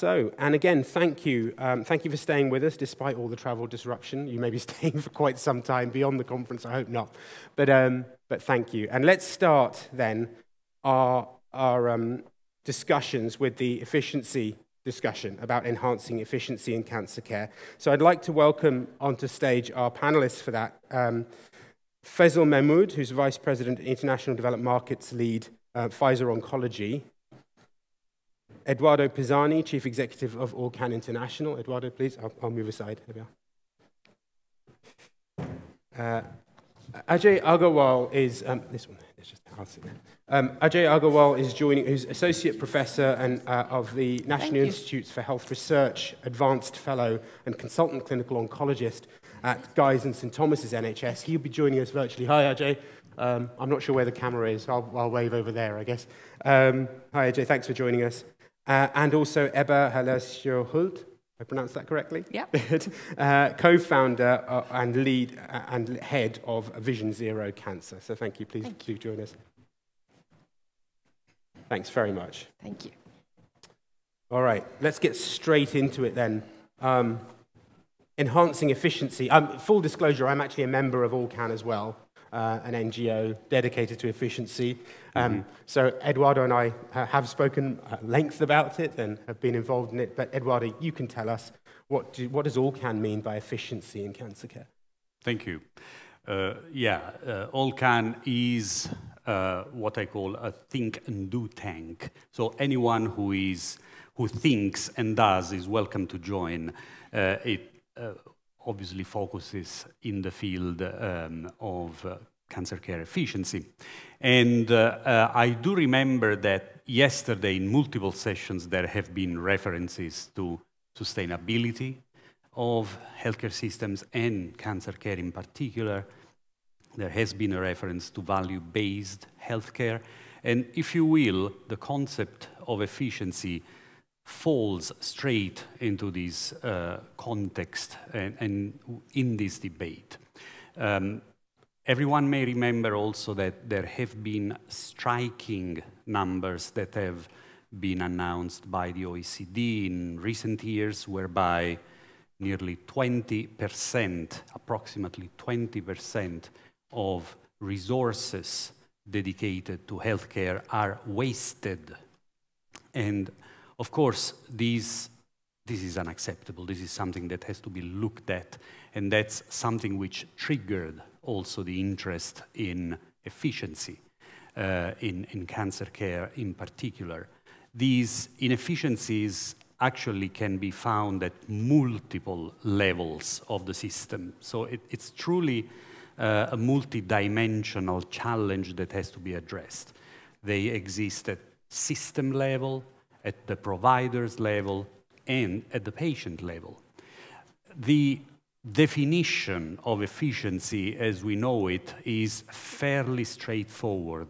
So, and again, thank you. Um, thank you for staying with us despite all the travel disruption. You may be staying for quite some time beyond the conference, I hope not. But, um, but thank you. And let's start then our, our um, discussions with the efficiency discussion about enhancing efficiency in cancer care. So I'd like to welcome onto stage our panelists for that. Um, Faisal who's Vice President, International Developed Markets Lead, uh, Pfizer Oncology, Eduardo Pisani, Chief Executive of All.Can International. Eduardo, please, I'll, I'll move aside. We are. Uh, Ajay Aggarwal is, um, this one, it's just, I'll sit there. Um, Ajay Aggarwal is joining, who's Associate Professor and, uh, of the National Institutes for Health Research, Advanced Fellow and Consultant Clinical Oncologist at Guy's and St Thomas's NHS. He'll be joining us virtually. Hi, Ajay. Um, I'm not sure where the camera is. I'll, I'll wave over there, I guess. Um, hi, Ajay. Thanks for joining us. Uh, and also Ebba Hult. I pronounced that correctly? Yeah. uh, co-founder uh, and lead uh, and head of Vision Zero Cancer. So thank you. Please thank do join us. Thanks very much. Thank you. All right, let's get straight into it then. Um, enhancing efficiency. Um, full disclosure, I'm actually a member of All.Can as well uh, an NGO dedicated to efficiency. Um, mm-hmm. So Eduardo and I uh, have spoken at length about it and have been involved in it. But Eduardo, you can tell us what, do, what does All.Can mean by efficiency in cancer care? Thank you. Uh, yeah, uh, All.Can is uh, what I call a think and do tank. So anyone who is who thinks and does is welcome to join. Uh, it uh, obviously focuses in the field um, of uh, cancer care efficiency. And uh, uh, I do remember that yesterday in multiple sessions there have been references to sustainability of healthcare systems and cancer care in particular. There has been a reference to value-based healthcare. And if you will, the concept of efficiency falls straight into this uh, context and, and, in this debate. Um, everyone may remember also that there have been striking numbers that have been announced by the OECD in recent years, whereby nearly 20%, approximately 20% of resources dedicated to healthcare are wasted. And of course, these, this is unacceptable. This is something that has to be looked at, and that's something which triggered also the interest in efficiency uh, in, in cancer care in particular. These inefficiencies actually can be found at multiple levels of the system. So it, it's truly uh, a multi-dimensional challenge that has to be addressed. They exist at system level, at the provider's level, and at the patient level. The definition of efficiency as we know it is fairly straightforward,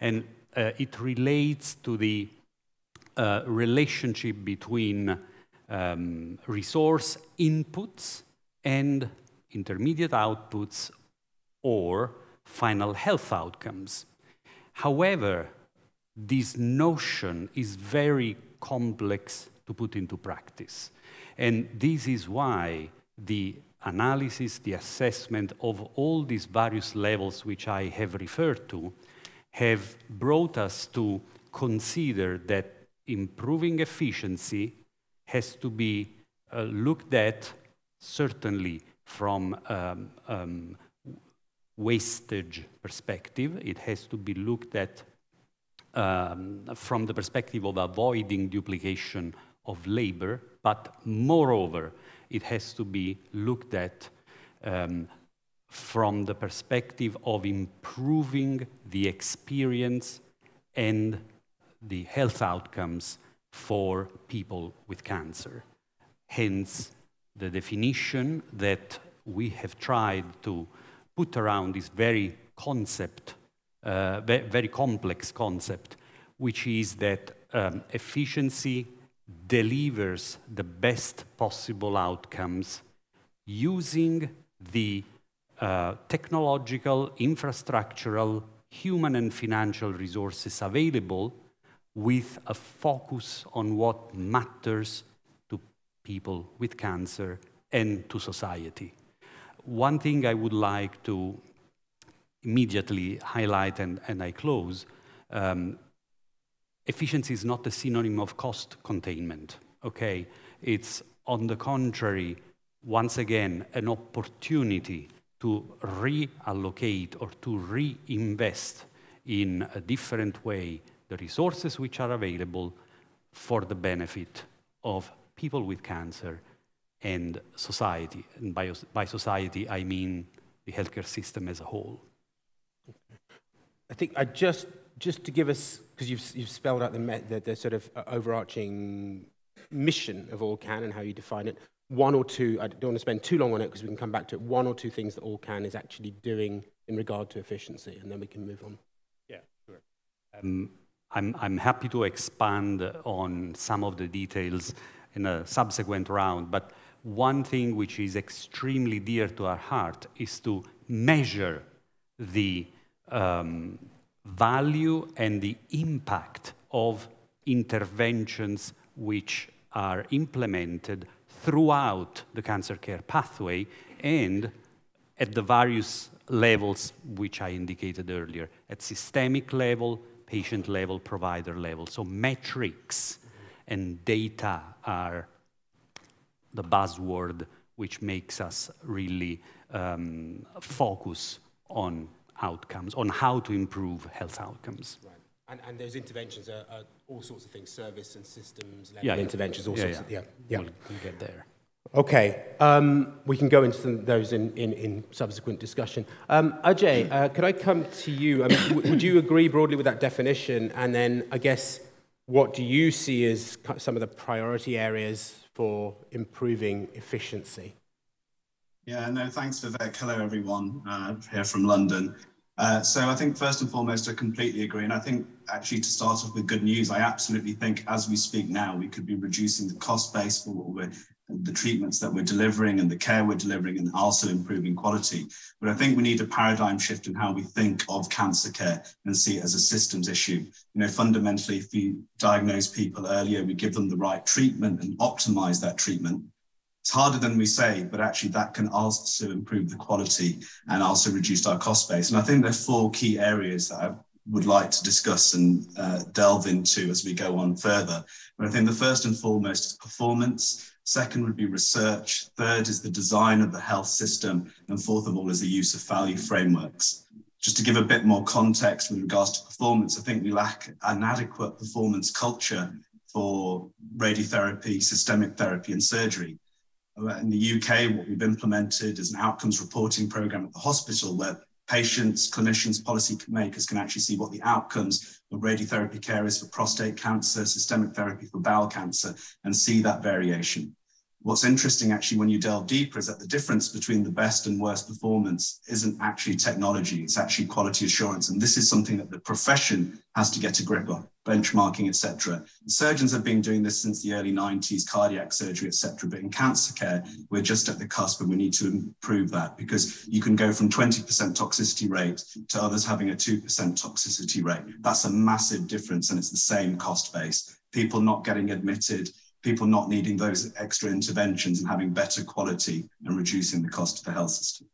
and uh, it relates to the uh, relationship between um, resource inputs and intermediate outputs or final health outcomes. However, this notion is very complex to put into practice. And this is why the analysis, the assessment of all these various levels which I have referred to have brought us to consider that improving efficiency has to be uh, looked at certainly from um, um, wastage perspective. It has to be looked at um, from the perspective of avoiding duplication of labor, but moreover, it has to be looked at um, from the perspective of improving the experience and the health outcomes for people with cancer. Hence, the definition that we have tried to put around this very concept uh, very complex concept, which is that um, efficiency delivers the best possible outcomes using the uh, technological, infrastructural, human and financial resources available with a focus on what matters to people with cancer and to society. One thing I would like to immediately highlight and, and I close um, efficiency is not a synonym of cost containment, okay? It's on the contrary, once again, an opportunity to reallocate or to reinvest in a different way the resources which are available for the benefit of people with cancer and society. And by, by society, I mean the healthcare system as a whole. I think I just, just to give us, because you've, you've spelled out the, the, the sort of uh, overarching mission of All.Can and how you define it, one or two, I don't want to spend too long on it because we can come back to it, one or two things that All.Can is actually doing in regard to efficiency, and then we can move on. Yeah, sure. Um, I'm, I'm happy to expand on some of the details in a subsequent round, but one thing which is extremely dear to our heart is to measure the um, value and the impact of interventions which are implemented throughout the cancer care pathway and at the various levels which I indicated earlier, at systemic level, patient level, provider level. So metrics and data are the buzzword which makes us really um, focus on outcomes, on how to improve health outcomes. Right. And, and those interventions are, are, all sorts of things, service and systems, yeah, interventions, all yeah, sorts yeah. of, yeah. yeah. We'll, we'll get there. Okay, um, we can go into those in, in, in subsequent discussion. Um, Ajay, uh, could I come to you? I mean, would you agree broadly with that definition? And then, I guess, what do you see as some of the priority areas for improving efficiency? Yeah, no, thanks, Vivek. Hello, everyone, uh, here from London. Uh, so I think first and foremost, I completely agree. And I think actually to start off with good news, I absolutely think as we speak now, we could be reducing the cost base for what we're the treatments that we're delivering and the care we're delivering and also improving quality. But I think we need a paradigm shift in how we think of cancer care and see it as a systems issue. You know, fundamentally, if we diagnose people earlier, we give them the right treatment and optimize that treatment, it's harder than we say, but actually that can also improve the quality and also reduce our cost base. And I think there are four key areas that I would like to discuss and uh, delve into as we go on further. But I think the first and foremost is performance. Second would be research. Third is the design of the health system. And fourth of all is the use of value frameworks. Just to give a bit more context with regards to performance, I think we lack an adequate performance culture for radiotherapy, systemic therapy, and surgery. Uh, in the UK, what we've implemented is an outcomes reporting program at the hospital where patients, clinicians, policymakers can actually see what the outcomes of radiotherapy care is for prostate cancer, systemic therapy for bowel cancer, and see that variation. What's interesting actually when you delve deeper is that the difference between the best and worst performance isn't actually technology, it's actually quality assurance. And this is something that the profession has to get a grip on, benchmarking, etc. Surgeons have been doing this since the early 90s, cardiac surgery, etc. But in cancer care, we're just at the cusp and we need to improve that because you can go from 20% toxicity rate to others having a 2% toxicity rate. That's a massive difference and it's the same cost base. People not getting admitted, people not needing those extra interventions and having better quality and reducing the cost of the health system.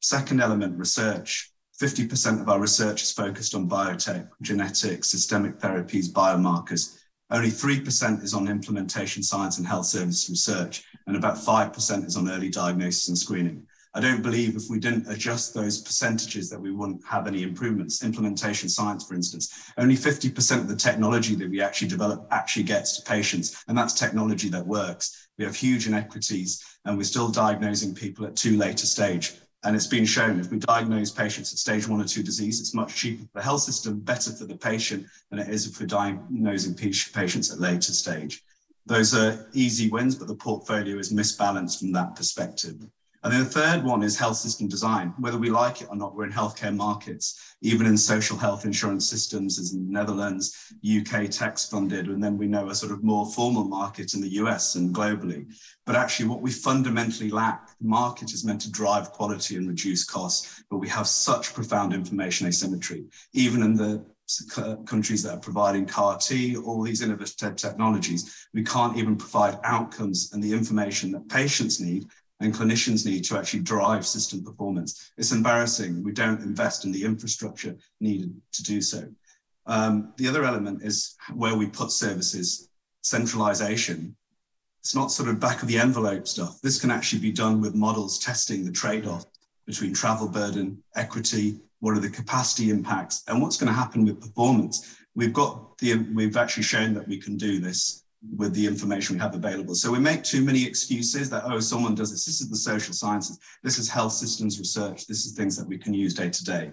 Second element, research. 50% of our research is focused on biotech, genetics, systemic therapies, biomarkers. Only 3% is on implementation science and health service research, and about 5% is on early diagnosis and screening. I don't believe if we didn't adjust those percentages that we wouldn't have any improvements. Implementation science, for instance, only 50% of the technology that we actually develop actually gets to patients, and that's technology that works. We have huge inequities, and we're still diagnosing people at too late a stage. And it's been shown if we diagnose patients at stage one or two disease, it's much cheaper for the health system, better for the patient than it is if we're diagnosing patients at later stage. Those are easy wins, but the portfolio is misbalanced from that perspective. And then the third one is health system design. Whether we like it or not, we're in healthcare markets, even in social health insurance systems, as in the Netherlands, UK tax funded, and then we know a sort of more formal market in the US and globally. But actually, what we fundamentally lack, the market is meant to drive quality and reduce costs, but we have such profound information asymmetry. Even in the countries that are providing CAR T, all these innovative technologies, we can't even provide outcomes and the information that patients need and clinicians need to actually drive system performance. It's embarrassing. We don't invest in the infrastructure needed to do so. Um, the other element is where we put services, centralization. It's not sort of back of the envelope stuff. This can actually be done with models testing the trade off between travel burden, equity, what are the capacity impacts, and what's going to happen with performance. We've got the, we've actually shown that we can do this with the information we have available. So we make too many excuses that, oh, someone does this. This is the social sciences. This is health systems research. This is things that we can use day to day.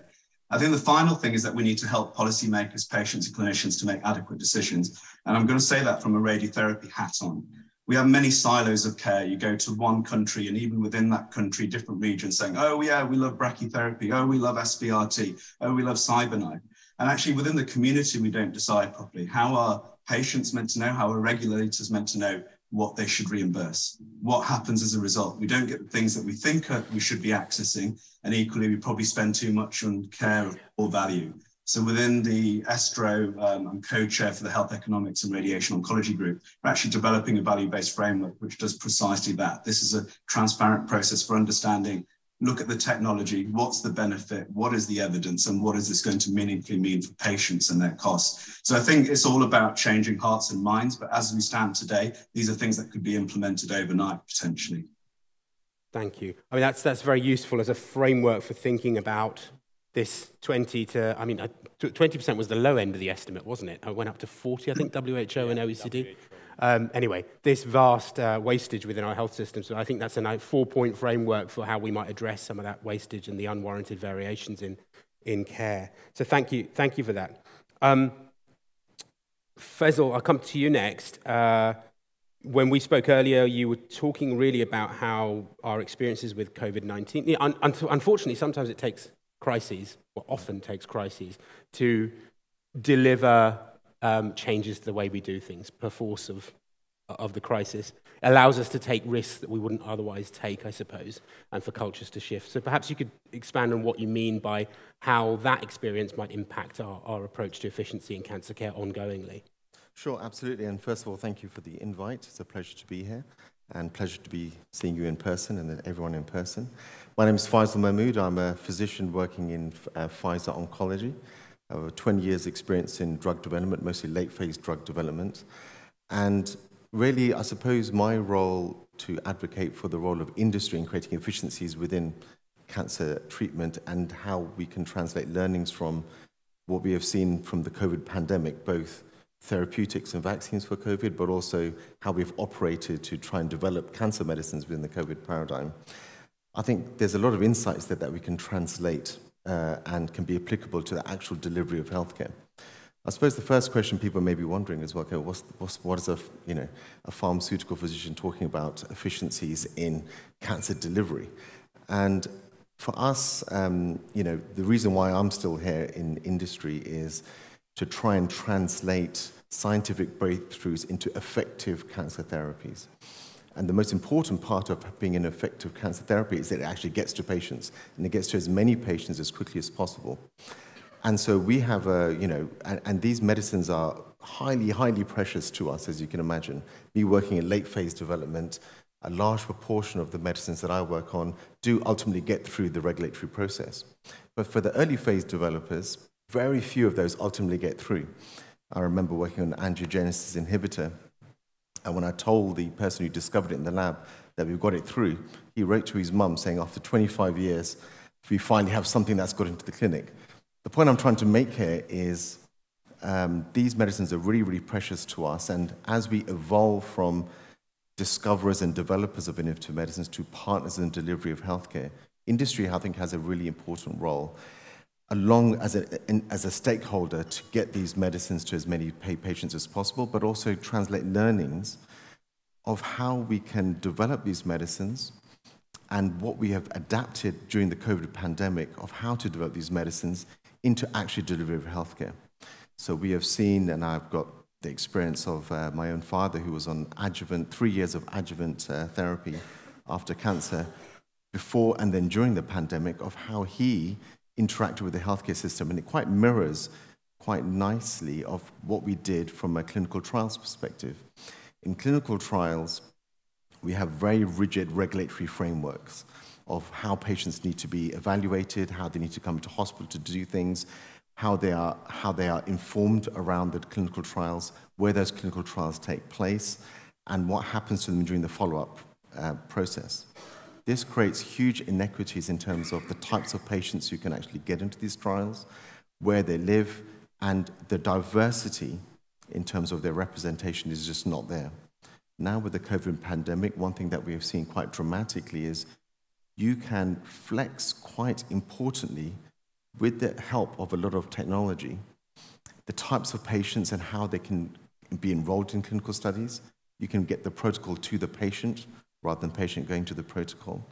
I think the final thing is that we need to help policymakers, patients, and clinicians to make adequate decisions. And I'm going to say that from a radiotherapy hat on. We have many silos of care. You go to one country, and even within that country, different regions saying, oh, yeah, we love brachytherapy. Oh, we love SBRT. Oh, we love CyberKnife. And actually, within the community, we don't decide properly. How are patients meant to know? How are regulators meant to know what they should reimburse? What happens as a result? We don't get the things that we think we should be accessing. And equally, we probably spend too much on care or value. So within the ESTRO, um, I'm co-chair for the Health Economics and Radiation Oncology Group. We're actually developing a value-based framework which does precisely that. This is a transparent process for understanding look at the technology, what's the benefit, what is the evidence, and what is this going to meaningfully mean for patients and their costs. So I think it's all about changing hearts and minds, but as we stand today, these are things that could be implemented overnight potentially. Thank you. I mean, that's, that's very useful as a framework for thinking about this 20 to, I mean, uh, 20% was the low end of the estimate, wasn't it? It went up to 40, I think, WHO and OECD. Um, anyway, this vast uh, wastage within our health system, so I think that's a four-point framework for how we might address some of that wastage and the unwarranted variations in, in care. So thank you, thank you for that. Um, Faisal, I'll come to you next. Uh, when we spoke earlier, you were talking really about how our experiences with COVID 19, un- unfortunately, sometimes it takes crises, or often takes crises, to deliver um, changes the way we do things per force of, of the crisis. allows us to take risks that we wouldn't otherwise take, I suppose, and for cultures to shift. So perhaps you could expand on what you mean by how that experience might impact our, our approach to efficiency in cancer care ongoingly. Sure, absolutely. And first of all, thank you for the invite. It's a pleasure to be here and pleasure to be seeing you in person and everyone in person. My name is Faisal Mahmood. I'm a physician working in uh, Pfizer Oncology. I have 20 years experience in drug development, mostly late phase drug development. And really, I suppose my role to advocate for the role of industry in creating efficiencies within cancer treatment and how we can translate learnings from what we have seen from the COVID pandemic, both therapeutics and vaccines for COVID, but also how we've operated to try and develop cancer medicines within the COVID paradigm. I think there's a lot of insights there that we can translate uh, and can be applicable to the actual delivery of healthcare. I suppose the first question people may be wondering is, well, okay, what's, what's, what is a, you know, a pharmaceutical physician talking about efficiencies in cancer delivery? And for us, um, you know, the reason why I'm still here in industry is to try and translate scientific breakthroughs into effective cancer therapies. And the most important part of being an effective cancer therapy is that it actually gets to patients, and it gets to as many patients as quickly as possible. And so we have a, you know, and, and these medicines are highly, highly precious to us, as you can imagine. Me working in late phase development, a large proportion of the medicines that I work on do ultimately get through the regulatory process. But for the early phase developers, very few of those ultimately get through. I remember working on an angiogenesis inhibitor and when I told the person who discovered it in the lab that we've got it through, he wrote to his mum saying, after 25 years, we finally have something that's got into the clinic. The point I'm trying to make here is um, these medicines are really, really precious to us. And as we evolve from discoverers and developers of innovative medicines to partners in delivery of healthcare, industry, I think, has a really important role along as a, in, as a stakeholder to get these medicines to as many patients as possible, but also translate learnings of how we can develop these medicines and what we have adapted during the COVID pandemic of how to develop these medicines into actually delivery of healthcare. So we have seen, and I've got the experience of uh, my own father who was on adjuvant, three years of adjuvant uh, therapy after cancer, before and then during the pandemic, of how he interacted with the healthcare system, and it quite mirrors quite nicely of what we did from a clinical trials perspective. In clinical trials, we have very rigid regulatory frameworks of how patients need to be evaluated, how they need to come to hospital to do things, how they are, how they are informed around the clinical trials, where those clinical trials take place, and what happens to them during the follow-up uh, process. This creates huge inequities in terms of the types of patients who can actually get into these trials, where they live, and the diversity in terms of their representation is just not there. Now, with the COVID pandemic, one thing that we have seen quite dramatically is you can flex quite importantly with the help of a lot of technology the types of patients and how they can be enrolled in clinical studies. You can get the protocol to the patient rather than patient going to the protocol.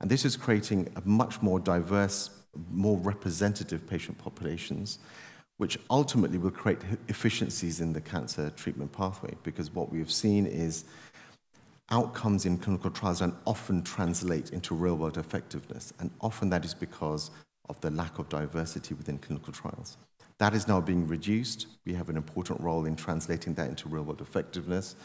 And this is creating a much more diverse, more representative patient populations which ultimately will create efficiencies in the cancer treatment pathway. Because what we have seen is outcomes in clinical trials don't often translate into real world effectiveness, and often that is because of the lack of diversity within clinical trials. That is now being reduced. We have an important role in translating that into real world effectiveness.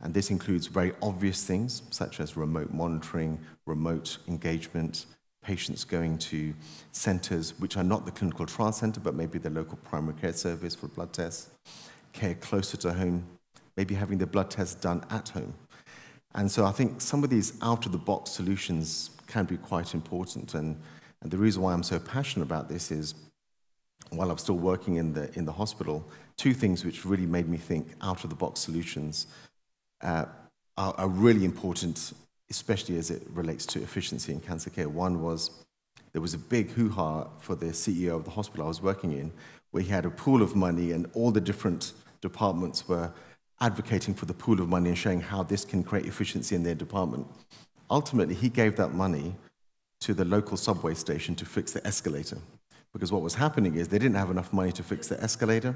And this includes very obvious things such as remote monitoring, remote engagement, patients going to centers which are not the clinical trial center, but maybe the local primary care service for blood tests, care closer to home, maybe having the blood test done at home. And so I think some of these out of the box solutions can be quite important. And, and the reason why I'm so passionate about this is while I'm still working in the, in the hospital, two things which really made me think out of the box solutions uh, are, are really important especially as it relates to efficiency in cancer care. One was there was a big hoo ha for the CEO of the hospital I was working in, where he had a pool of money and all the different departments were advocating for the pool of money and showing how this can create efficiency in their department. Ultimately, he gave that money to the local subway station to fix the escalator. Because what was happening is they didn't have enough money to fix the escalator.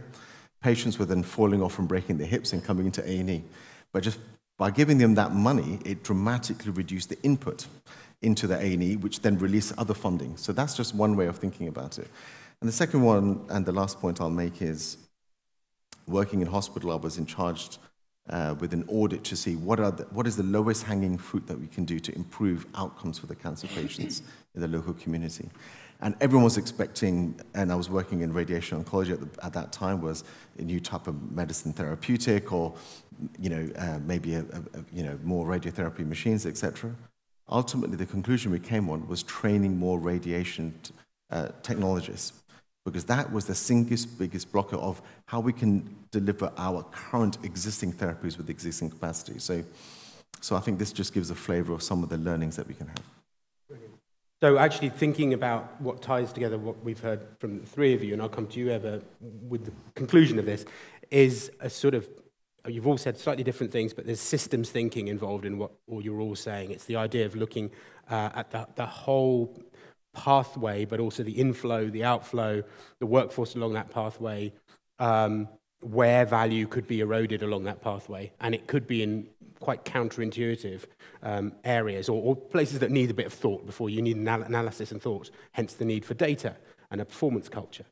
Patients were then falling off and breaking their hips and coming into A&E. But just by giving them that money, it dramatically reduced the input into the A&E, which then released other funding. So that's just one way of thinking about it. And the second one, and the last point I'll make is, working in hospital, I was in charge uh, with an audit to see what, are the, what is the lowest hanging fruit that we can do to improve outcomes for the cancer patients in the local community. And everyone was expecting, and I was working in radiation oncology at, the, at that time, was a new type of medicine therapeutic or, you know, uh, maybe a, a, you know, more radiotherapy machines, etc. Ultimately, the conclusion we came on was training more radiation uh, technologists because that was the single biggest blocker of how we can deliver our current existing therapies with existing capacity. So, so I think this just gives a flavor of some of the learnings that we can have. So, actually, thinking about what ties together what we've heard from the three of you, and I'll come to you, Eva, with the conclusion of this, is a sort of you've all said slightly different things, but there's systems thinking involved in what all you're all saying. It's the idea of looking uh, at the, the whole pathway, but also the inflow, the outflow, the workforce along that pathway, um, where value could be eroded along that pathway. And it could be in quite counterintuitive um, areas or, or, places that need a bit of thought before you need anal- analysis and thought, hence the need for data and a performance culture.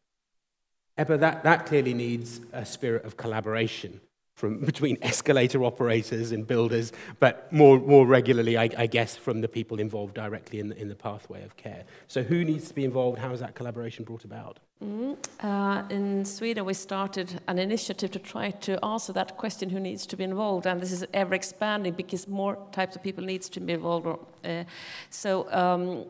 Ebba, that, that clearly needs a spirit of collaboration from between escalator operators and builders, but more, more regularly, I, I guess, from the people involved directly in the, in the pathway of care. So, who needs to be involved? How is that collaboration brought about? Mm. Uh, in Sweden, we started an initiative to try to answer that question: who needs to be involved? And this is ever expanding because more types of people needs to be involved. Uh, so. Um,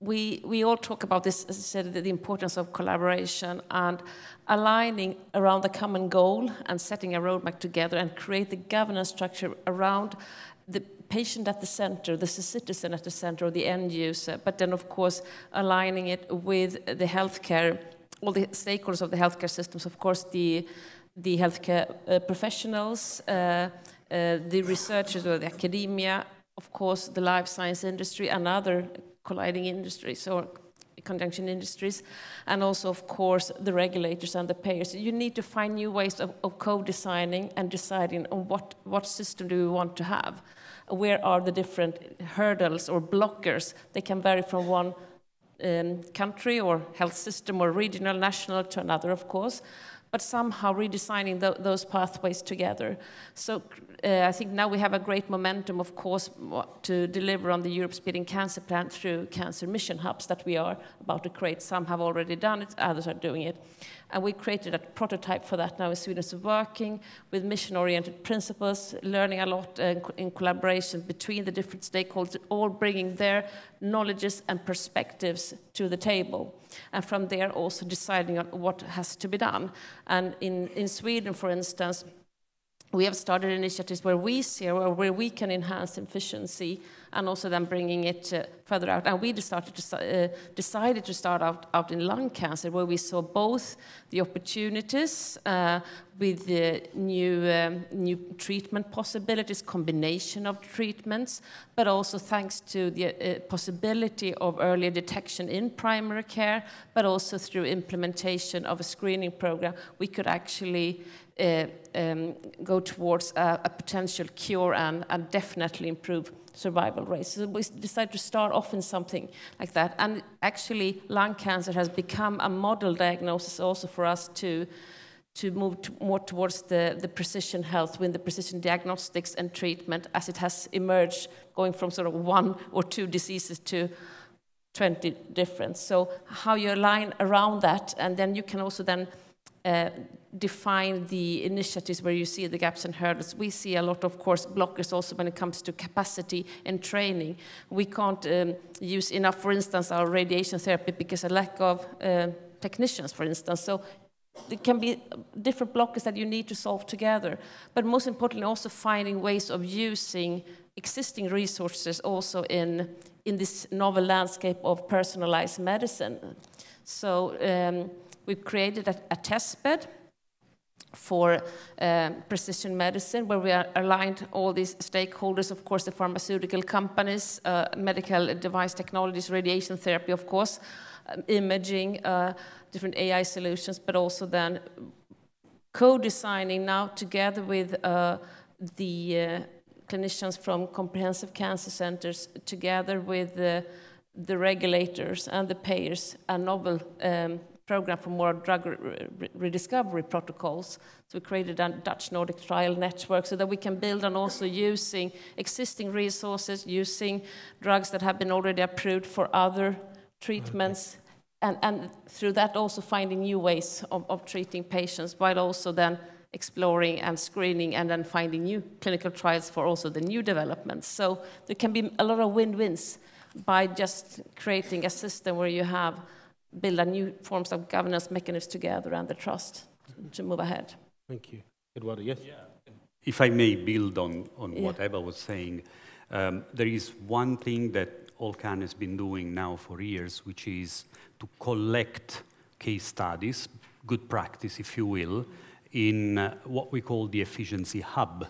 we, we all talk about this, as I said, the importance of collaboration and aligning around the common goal and setting a roadmap together and create the governance structure around the patient at the center, the citizen at the center, or the end user, but then, of course, aligning it with the healthcare, all the stakeholders of the healthcare systems, of course, the, the healthcare uh, professionals, uh, uh, the researchers or the academia, of course, the life science industry, and other colliding industries or conjunction industries, and also, of course, the regulators and the payers. You need to find new ways of, of co-designing and deciding on what, what system do we want to have. Where are the different hurdles or blockers? They can vary from one um, country or health system or regional, national to another, of course, but somehow redesigning th those pathways together. So uh, I think now we have a great momentum, of course, to deliver on the Europe's Beating Cancer Plan through cancer mission hubs that we are about to create. Some have already done it, others are doing it. And we created a prototype for that now in Sweden. So working with mission-oriented principles, learning a lot uh, in collaboration between the different stakeholders, all bringing their knowledges and perspectives to the table. And from there also deciding on what has to be done. And in, in Sweden, for instance, we have started initiatives where we see where we can enhance efficiency and also then bringing it uh, further out. And we decided to, uh, decided to start out, out in lung cancer, where we saw both the opportunities uh, with the new, um, new treatment possibilities, combination of treatments, but also thanks to the uh, possibility of earlier detection in primary care, but also through implementation of a screening program, we could actually uh, um, go towards a, a potential cure and, and definitely improve survival rates. So we decided to start off in something like that. And actually, lung cancer has become a model diagnosis also for us to, to move to more towards the, the precision health with the precision diagnostics and treatment as it has emerged, going from sort of one or two diseases to 20 different. So how you align around that, and then you can also then uh, define the initiatives where you see the gaps and hurdles. We see a lot, of course, blockers also when it comes to capacity and training. We can't um, use enough, for instance, our radiation therapy because a lack of uh, technicians, for instance. So there can be different blockers that you need to solve together. But most importantly, also finding ways of using existing resources also in, in this novel landscape of personalized medicine. So um, we've created a, a test bed for uh, precision medicine, where we are aligned all these stakeholders, of course, the pharmaceutical companies, uh, medical device technologies, radiation therapy, of course, um, imaging, uh, different AI solutions, but also then co-designing now together with uh, the uh, clinicians from comprehensive cancer centers, together with the, the regulators and the payers, a novel um, program for more drug rediscovery protocols. So we created a Dutch Nordic trial network so that we can build on also using existing resources, using drugs that have been already approved for other treatments, okay. and, and through that also finding new ways of, of treating patients while also then exploring and screening and then finding new clinical trials for also the new developments. So there can be a lot of win-wins by just creating a system where you have build a new forms of governance mechanisms together and the trust to move ahead. Thank you. Eduardo, yes? Yeah. If I may build on, on yeah. what Eva was saying, um, there is one thing that All.Can has been doing now for years, which is to collect case studies, good practice, if you will, in uh, what we call the efficiency hub.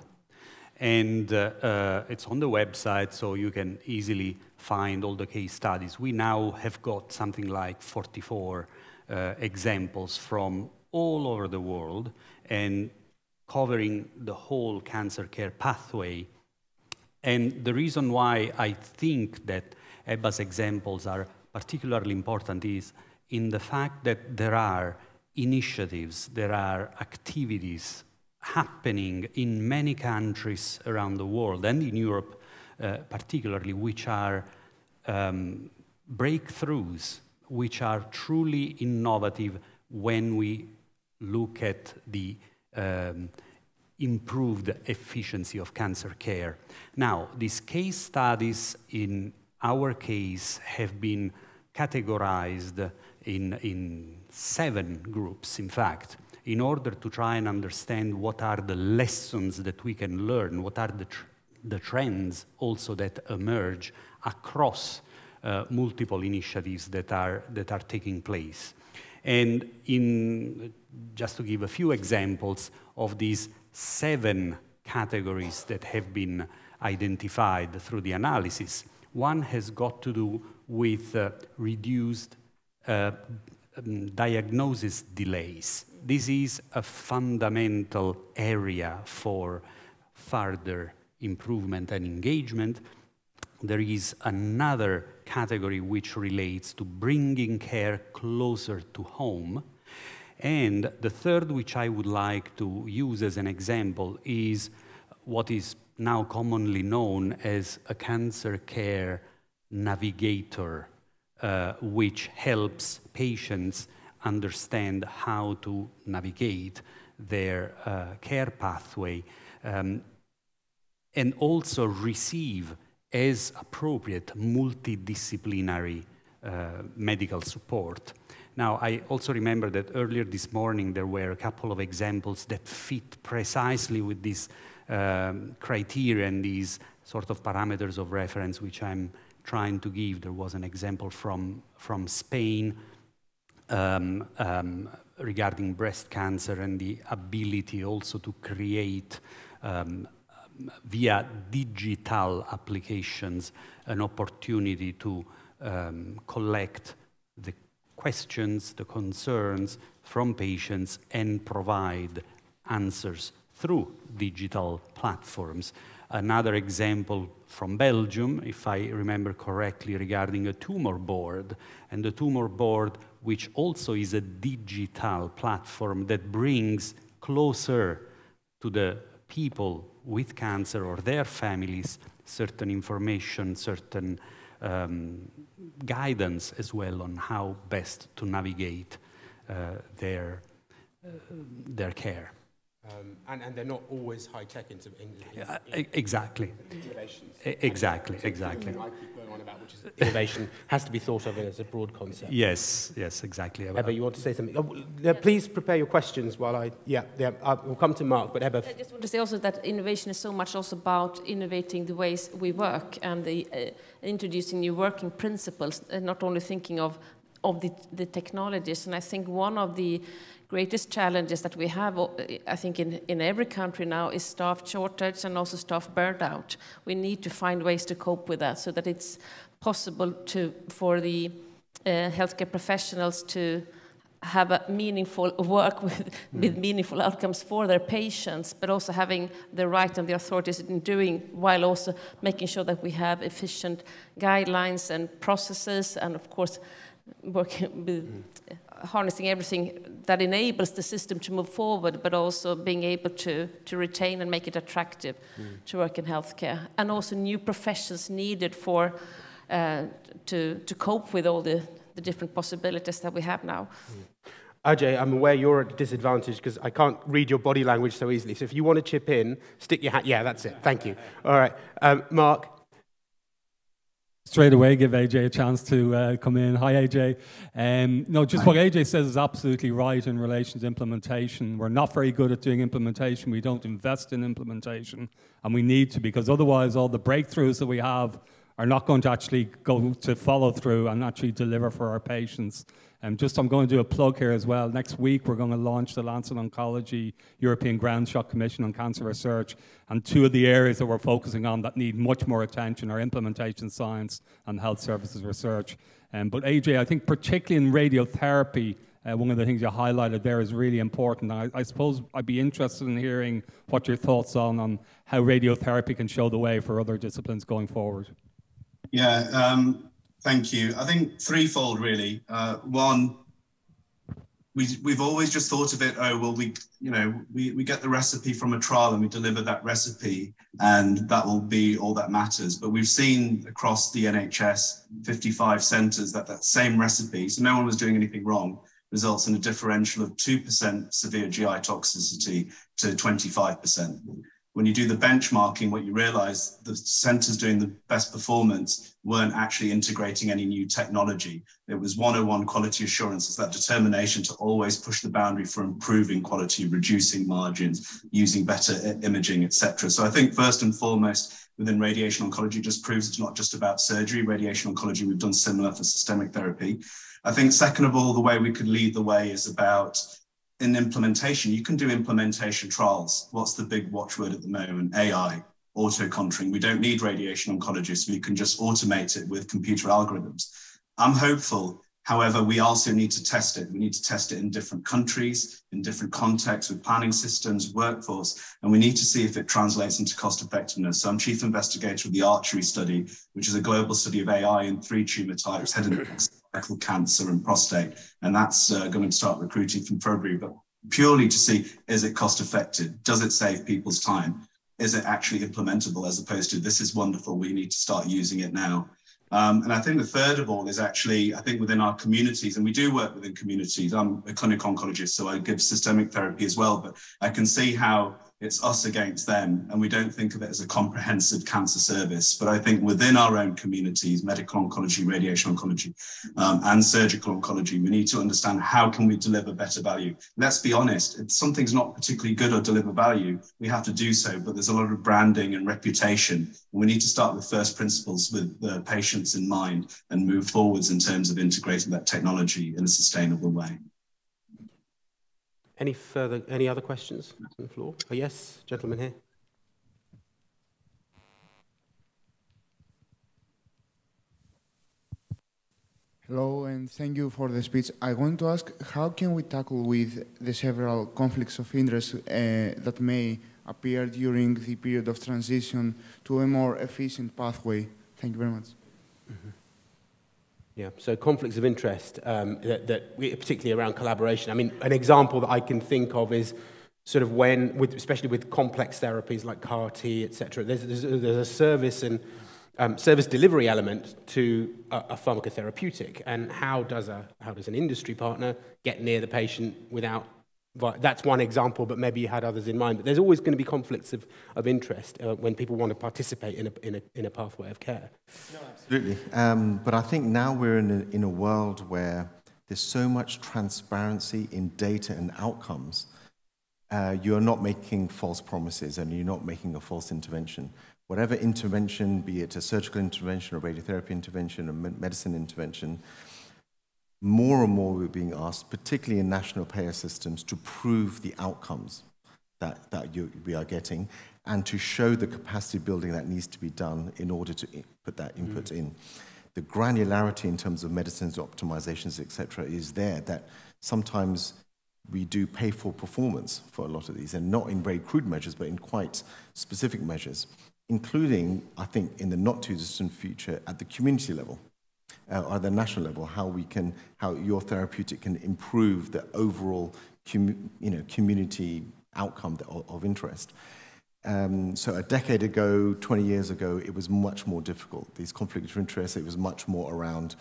And uh, uh, it's on the website, so you can easily find all the case studies. We now have got something like 44 uh, examples from all over the world and covering the whole cancer care pathway. And the reason why I think that Ebba's examples are particularly important is in the fact that there are initiatives, there are activities happening in many countries around the world and in Europe particularly, which are um, breakthroughs, which are truly innovative when we look at the um, improved efficiency of cancer care. Now, these case studies in our case have been categorized in, in seven groups, in fact, in order to try and understand what are the lessons that we can learn, what are the the trends also that emerge across uh, multiple initiatives that are, that are taking place. And in, just to give a few examples of these seven categories that have been identified through the analysis, one has got to do with uh, reduced uh, um, diagnosis delays. This is a fundamental area for further improvement and engagement. There is another category which relates to bringing care closer to home. And the third, which I would like to use as an example, is what is now commonly known as a cancer care navigator, uh, which helps patients understand how to navigate their uh, care pathway um, and also receive as appropriate multidisciplinary uh, medical support. Now, I also remember that earlier this morning there were a couple of examples that fit precisely with these um, criteria and these sort of parameters of reference which I'm trying to give. There was an example from, from Spain um, um, regarding breast cancer and the ability also to create um, via digital applications an opportunity to um, collect the questions, the concerns from patients and provide answers through digital platforms. Another example from Belgium, if I remember correctly, regarding a tumor board, and the tumor board, which also is a digital platform that brings closer to the people with cancer or their families certain information, certain um, guidance as well on how best to navigate uh, their, uh, their care. Um, and, and, they're not always high tech in, in, in, uh, exactly. Innovations. Exactly, exactly. I keep going on about, which is innovation has to be thought of as a broad concept. Yes, yes, exactly. Ebba, you want to say something? Oh, please prepare your questions while I, yeah, yeah, we'll come to Mark, but Ebba. I just want to say also that innovation is so much also about innovating the ways we work and the, uh, introducing new working principles, and not only thinking of of the, the technologies. And I think one of the greatest challenges that we have, I think, in, in every country now is staff shortage and also staff burnout. We need to find ways to cope with that so that it's possible to, for the uh, healthcare professionals to have a meaningful work with, mm. with meaningful outcomes for their patients, but also having the right and the authorities in doing, while also making sure that we have efficient guidelines and processes, and of course, working with mm. Harnessing everything that enables the system to move forward, but also being able to, to retain and make it attractive mm. to work in healthcare. And also new professions needed for uh, to, to cope with all the, the different possibilities that we have now. Mm. Ajay, I'm aware you're at a disadvantage because I can't read your body language so easily. So if you want to chip in, stick your hand. Yeah, that's it. Thank you. All right. Um, Mark, straight away give AJ a chance to uh, come in. Hi, AJ. Um, no, just Hi. what AJ says is absolutely right in relation to implementation. We're not very good at doing implementation. We don't invest in implementation, and we need to because otherwise, all the breakthroughs that we have are not going to actually go to follow through and actually deliver for our patients. Um, just I'm going to do a plug here as well. Next week, we're going to launch the Lancet Oncology European Groundshot Commission on Cancer Research. And two of the areas that we're focusing on that need much more attention are implementation science and health services research. Um, but AJ, I think particularly in radiotherapy, uh, one of the things you highlighted there is really important. I, I, suppose I'd be interested in hearing what your thoughts on on how radiotherapy can show the way for other disciplines going forward. Yeah, um, Thank you. I think threefold really. Uh, one, we, we've always just thought of it, oh, well, we, you know, we, we get the recipe from a trial and we deliver that recipe and that will be all that matters. But we've seen across the NHS 55 centres that that same recipe, so no one was doing anything wrong, results in a differential of 2% severe GI toxicity to 25% when you do the benchmarking, what you realize the centers doing the best performance weren't actually integrating any new technology. It was 101 quality assurance. It's that determination to always push the boundary for improving quality, reducing margins, using better imaging, etc. So I think first and foremost, within radiation oncology just proves it's not just about surgery. Radiation oncology, we've done similar for systemic therapy. I think second of all, the way we could lead the way is about in implementation, you can do implementation trials. What's the big watchword at the moment? AI, auto contouring. We don't need radiation oncologists. We can just automate it with computer algorithms. I'm hopeful However, we also need to test it. We need to test it in different countries, in different contexts with planning systems, workforce, and we need to see if it translates into cost effectiveness. So I'm chief investigator of the Archery study, which is a global study of AI in three tumor types, head and neck, cancer and prostate. And that's uh, going to start recruiting from February, but purely to see, is it cost effective? Does it save people's time? Is it actually implementable as opposed to this is wonderful, we need to start using it now? Um, and I think the third of all is actually, I think within our communities, and we do work within communities. I'm a clinical oncologist, so I give systemic therapy as well, but I can see how it's us against them, and we don't think of it as a comprehensive cancer service. But I think within our own communities, medical oncology, radiation oncology, um, and surgical oncology, we need to understand how can we deliver better value. Let's be honest, if something's not particularly good or deliver value, we have to do so. But there's a lot of branding and reputation. And we need to start with first principles with the patients in mind and move forwards in terms of integrating that technology in a sustainable way. Any further, any other questions on the floor? Oh, yes, gentleman here. Hello, and thank you for the speech. I want to ask, how can we tackle with the several conflicts of interest uh, that may appear during the period of transition to a more efficient pathway? Thank you very much. Mm -hmm. Yeah, so conflicts of interest, um, that, that we, particularly around collaboration. I mean, an example that I can think of is sort of when, with, especially with complex therapies like CAR T, etc. There's, there's, there's a service and um, service delivery element to a, a pharmacotherapeutic, and how does a how does an industry partner get near the patient without that's one example, but maybe you had others in mind. But there's always going to be conflicts of, of interest uh, when people want to participate in a, in a, in a pathway of care. No, absolutely. Um, but I think now we're in a, in a world where there's so much transparency in data and outcomes. Uh, you're not making false promises and you're not making a false intervention. Whatever intervention, be it a surgical intervention, a radiotherapy intervention, a medicine intervention, more and more we're being asked, particularly in national payer systems, to prove the outcomes that, that you, we are getting and to show the capacity building that needs to be done in order to put that input mm. in. The granularity in terms of medicines optimizations, etc., is there that sometimes we do pay for performance for a lot of these, and not in very crude measures, but in quite specific measures, including, I think, in the not too distant future at the community level uh, at the national level, how we can, how your therapeutic can improve the overall, you know, community outcome of, interest. Um, so a decade ago, 20 years ago, it was much more difficult. These conflicts of interest, it was much more around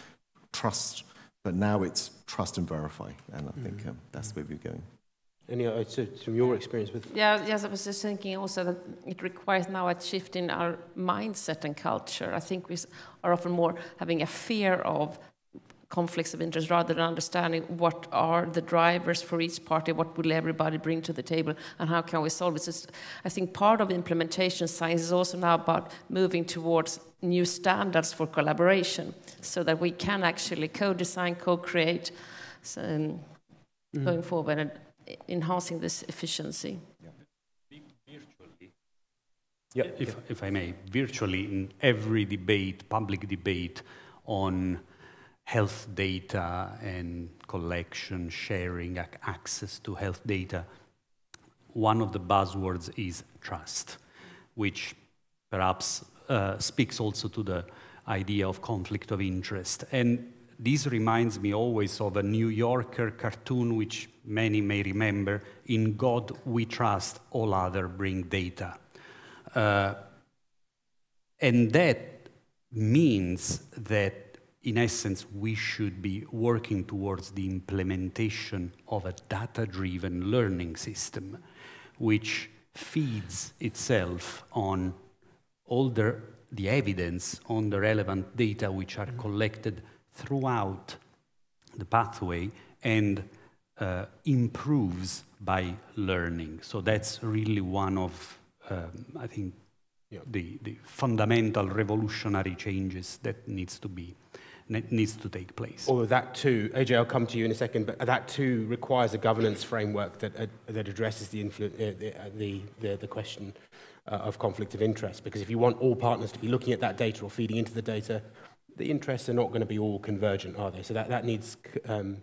trust, but now it's trust and verify, and I think mm-hmm. um, that's where we're going. Any uh, from your experience with? Yeah, yes, I was just thinking also that it requires now a shift in our mindset and culture. I think we are often more having a fear of conflicts of interest rather than understanding what are the drivers for each party, what will everybody bring to the table, and how can we solve it. So I think part of implementation science is also now about moving towards new standards for collaboration so that we can actually co-design, co-create um, mm. going forward. And enhancing this efficiency. Yeah. If, if I may, virtually in every debate, public debate on health data and collection, sharing, access to health data, one of the buzzwords is trust, which perhaps uh, speaks also to the idea of conflict of interest. And this reminds me always of a New Yorker cartoon, which many may remember In God we trust, all other bring data. Uh, and that means that, in essence, we should be working towards the implementation of a data driven learning system, which feeds itself on all the, the evidence on the relevant data which are collected throughout the pathway and uh, improves by learning. So that's really one of, um, I think, yeah. the, the fundamental revolutionary changes that needs to be needs to take place. Although that too, AJ, I'll come to you in a second, but that too requires a governance framework that, uh, that addresses the, influ- uh, the, the, the, question uh, of conflict of interest. Because if you want all partners to be looking at that data or feeding into the data, the interests are not going to be all convergent, are they? So that, that needs um,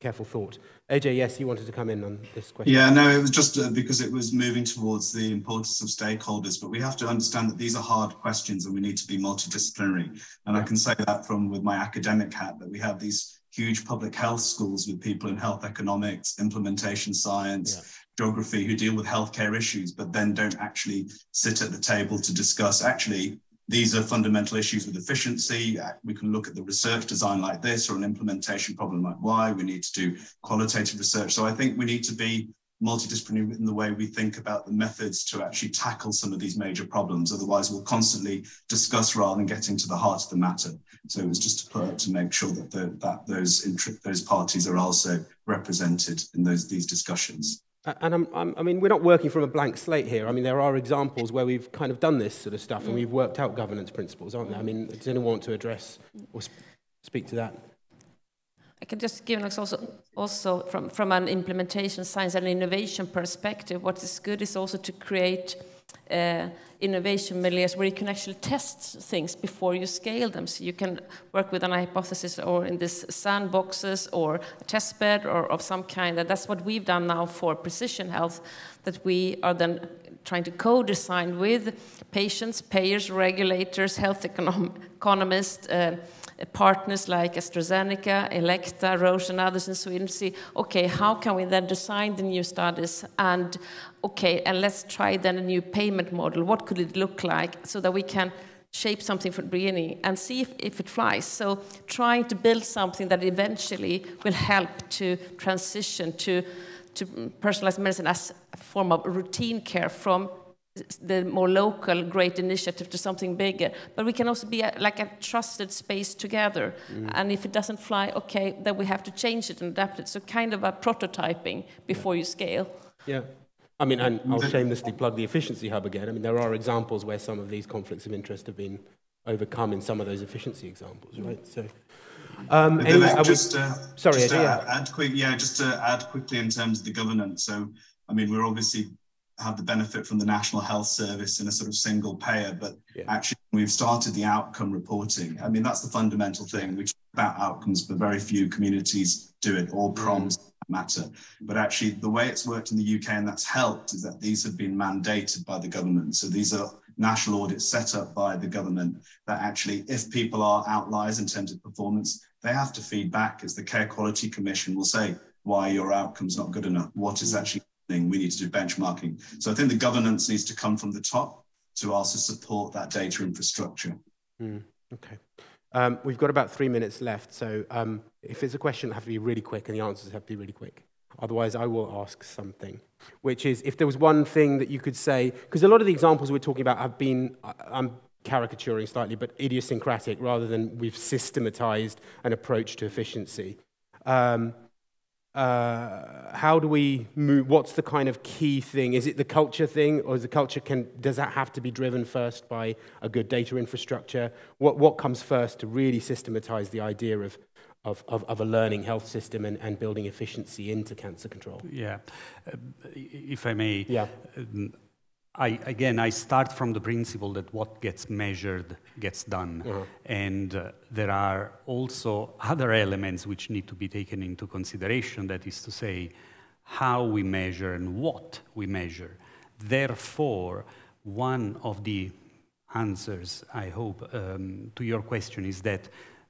careful thought. AJ, yes, you wanted to come in on this question. Yeah, no, it was just uh, because it was moving towards the importance of stakeholders, but we have to understand that these are hard questions and we need to be multidisciplinary. And yeah. I can say that from with my academic hat that we have these huge public health schools with people in health economics, implementation science, yeah. geography who deal with healthcare issues, but then don't actually sit at the table to discuss actually these are fundamental issues with efficiency. Uh, we can look at the research design like this or an implementation problem like why. We need to do qualitative research. So I think we need to be multidisciplinary in the way we think about the methods to actually tackle some of these major problems. Otherwise, we'll constantly discuss rather than getting to the heart of the matter. So it was just to put up to make sure that the, that those those parties are also represented in those these discussions. And I'm, I'm, i mean, we're not working from a blank slate here. I mean, there are examples where we've kind of done this sort of stuff and we've worked out governance principles, aren't there? I mean, does anyone want to address or sp speak to that? I can just give an also, also from, from an implementation science and innovation perspective, what is good is also to create uh, innovation milieux where you can actually test things before you scale them. So you can work with an hypothesis or in this sandboxes or a test bed or of some kind. And that's what we've done now for precision health, that we are then trying to co-design with patients, payers, regulators, health econom economists, uh, partners like AstraZeneca, Elekta, Roche, and others in Sweden see, okay, how can we then design the new studies and, okay, and let's try then a new payment model. What could it look like so that we can shape something from the beginning and see if, if it flies. So trying to build something that eventually will help to transition to, to personalized medicine as a form of routine care from the more local great initiative to something bigger. But we can also be a, like a trusted space together. Mm. And if it doesn't fly, okay, then we have to change it and adapt it. So kind of a prototyping before yeah. you scale. Yeah. I mean, and I'll shamelessly plug the efficiency hub again. I mean, there are examples where some of these conflicts of interest have been overcome in some of those efficiency examples, right? So. Um, anyway, just, uh, sorry, just yeah. add quick, yeah, just to add quickly in terms of the governance. So, I mean, we're obviously have the benefit from the National Health Service in a sort of single payer, but yeah. actually we've started the outcome reporting. I mean, that's the fundamental thing. We talk about outcomes, but very few communities do it or proms mm. matter. But actually the way it's worked in the UK and that's helped is that these have been mandated by the government. So these are national audits set up by the government that actually, if people are outliers in terms of performance, they have to feed back as the Care Quality Commission will say, why your outcome's not good enough? What is mm. actually thing. We need to do benchmarking. So I think the governance needs to come from the top to also support that data infrastructure. Mm, okay. Um, we've got about three minutes left. So um, if it's a question, it have to be really quick and the answers have to be really quick. Otherwise, I will ask something, which is if there was one thing that you could say, because a lot of the examples we're talking about have been, I'm caricaturing slightly, but idiosyncratic rather than we've systematized an approach to efficiency. Um, uh, how do we move? What's the kind of key thing? Is it the culture thing, or is the culture can does that have to be driven first by a good data infrastructure? What what comes first to really systematize the idea of of, of, of, a learning health system and, and building efficiency into cancer control. Yeah, uh, if I may, yeah. Um, I, again, I start from the principle that what gets measured gets done. Uh-huh. And uh, there are also other elements which need to be taken into consideration, that is to say, how we measure and what we measure. Therefore, one of the answers, I hope, um, to your question is that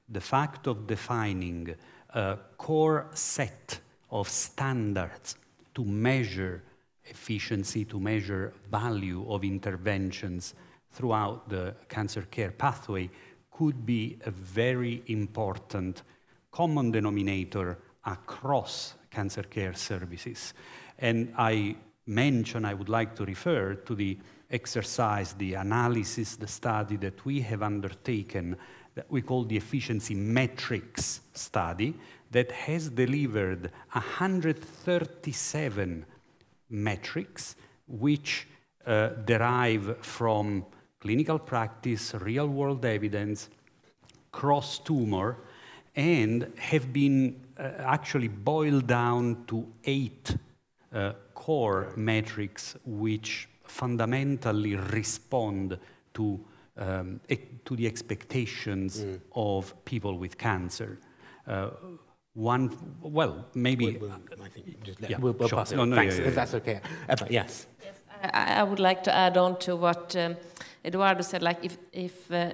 the fact of defining a core set of standards to measure efficiency, to measure value of interventions throughout the cancer care pathway could be a very important common denominator across cancer care services. And I mention, I would like to refer to the exercise, the analysis, the study that we have undertaken that we call the efficiency metrics study that has delivered 137 metrics which uh, derive from clinical practice, real world evidence, cross tumor, and have been uh, actually boiled down to eight uh, core metrics which fundamentally respond to um, to the expectations mm. of people with cancer. One, well, maybe. We'll, we'll, I think just let, yeah, we'll, we'll sure. pass it. No, no, Thanks, yeah, yeah, if that's okay. Ebba, yes. yes I, I, would like to add on to what um, Eduardo said. Like, if if uh,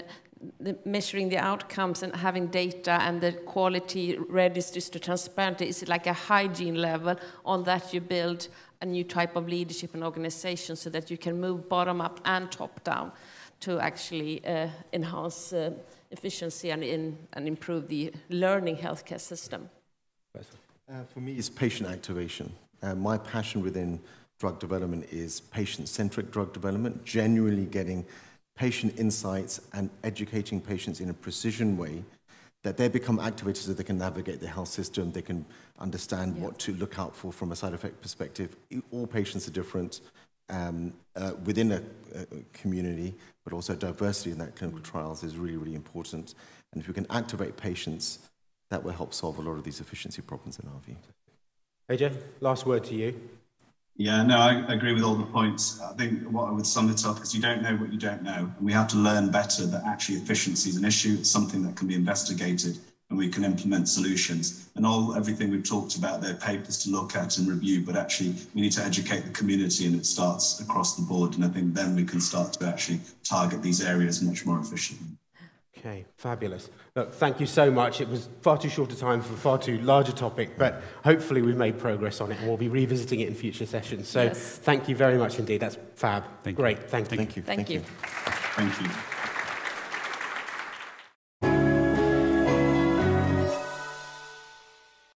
the measuring the outcomes and having data and the quality registers to transparency is like a hygiene level. On that, you build a new type of leadership and organization so that you can move bottom up and top down to actually uh, enhance uh, efficiency and, in, and improve the learning healthcare system. Uh, for me, it's patient activation. Uh, my passion within drug development is patient-centric drug development, genuinely getting patient insights and educating patients in a precision way that they become activators so they can navigate the health system, they can understand yeah. what to look out for from a side effect perspective. All patients are different um, uh, within a, a, community, but also diversity in that clinical trials is really, really important. And if we can activate patients, that will help solve a lot of these efficiency problems in our view. AJ, last word to you. Yeah, no, I agree with all the points. I think what I would sum it up is you don't know what you don't know. And we have to learn better that actually efficiency is an issue. It's something that can be investigated and we can implement solutions. And all everything we've talked about, there are papers to look at and review, but actually we need to educate the community and it starts across the board. And I think then we can start to actually target these areas much more efficiently. Okay, fabulous. Look, thank you so much. It was far too short a time for a far too large a topic, but hopefully we've made progress on it and we'll be revisiting it in future sessions. So yes. thank you very much indeed. That's fab. Thank Great. You. Thank you. Thank you. Thank, thank you. Thank you.